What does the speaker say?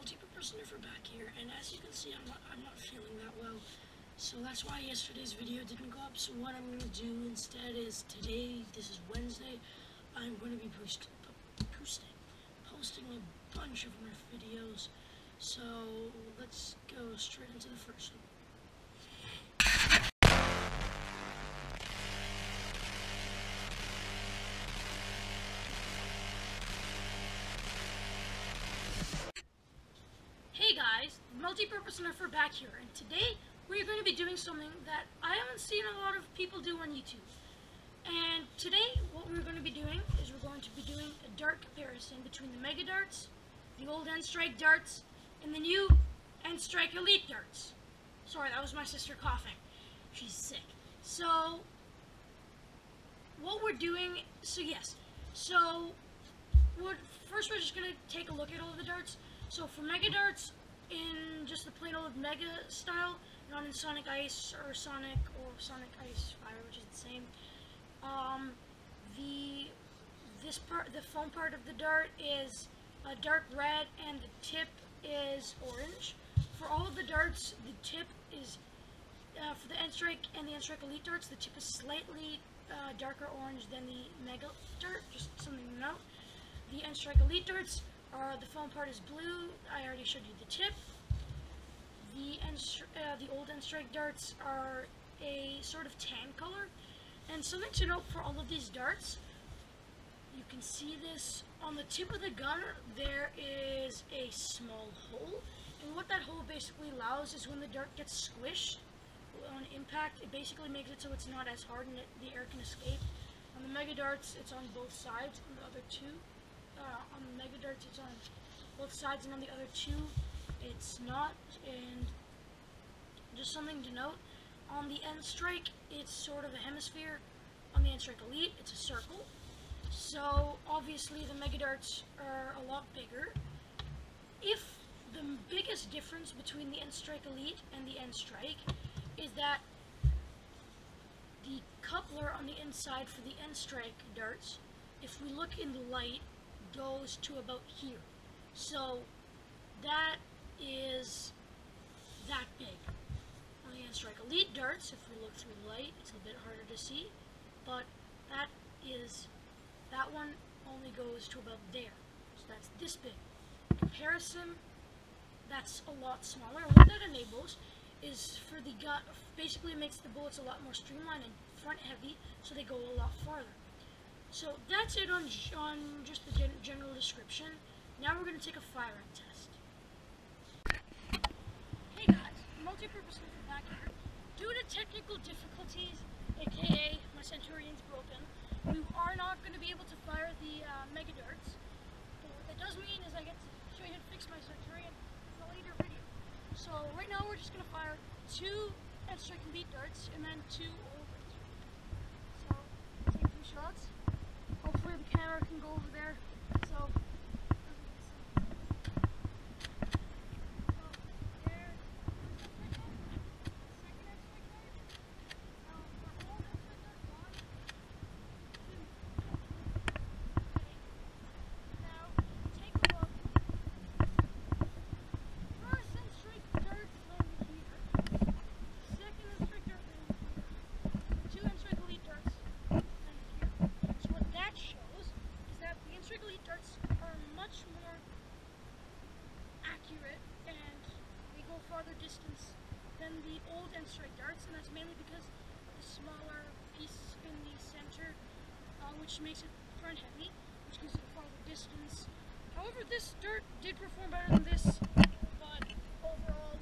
multi-purpose Nerfer back here, and as you can see, I'm not, I'm not feeling that well. So that's why yesterday's video didn't go up. So what I'm going to do instead is today, this is Wednesday, I'm going to be post, posting, posting a bunch of Nerf videos. So let's go straight into the first one. Multi-Purpose Nerfer back here, and today we're going to be doing something that I haven't seen a lot of people do on YouTube. And today, what we're going to be doing is we're going to be doing a dart comparison between the Mega Darts, the old N-Strike darts, and the new N-Strike Elite darts. Sorry, that was my sister coughing. She's sick. So, what we're doing, so yes, so what, first we're just going to take a look at all the darts. So for Mega Darts, in just the plain old Mega style, not in Sonic Ice or Sonic or Sonic Ice Fire, which is the same. Um, the this part, the foam part of the dart is a dark red, and the tip is orange. For all of the darts, the tip is uh, for the N-Strike and the N-Strike Elite darts. The tip is slightly uh, darker orange than the Mega dart. Just something to note. The N-Strike Elite darts are the foam part is blue. I already showed you the tip. The uh, the old N-Strike darts are a sort of tan color. And something to note for all of these darts, you can see this on the tip of the gun, there is a small hole. And what that hole basically allows is when the dart gets squished on impact, it basically makes it so it's not as hard and it, the air can escape. On the Mega Darts, it's on both sides, on the other two. Uh, on the Mega Darts, it's on both sides, and on the other two, it's not. And just something to note, on the N-Strike, it's sort of a hemisphere. On the N-Strike Elite, it's a circle. So, obviously, the Mega Darts are a lot bigger. If the biggest difference between the N-Strike Elite and the N-Strike is that the coupler on the inside for the N-Strike darts, if we look in the light, goes to about here. So, that is that big. On the N-Strike Elite darts, if we look through the light, it's a bit harder to see, but that is, that one only goes to about there. So that's this big. Comparison, that's a lot smaller. What that enables is for the gun, basically it makes the bullets a lot more streamlined and front heavy, so they go a lot farther. So that's it on, on just the gen general description. Now we're going to take a firing test. Hey guys, multi-purpose back here. Due to technical difficulties, aka my Centurion's broken, we are not going to be able to fire the uh, Mega Darts. But what that does mean is I get to show you how to fix my Centurion in a later video. So right now we're just going to fire two N-Strike Elite Darts and then two old So, take two shots. Hopefully the camera can go over there. farther distance than the old N-Strike darts, and that's mainly because the smaller piece in the center, uh, which makes it front heavy, which gives it a farther distance. However, this dirt did perform better than this, but overall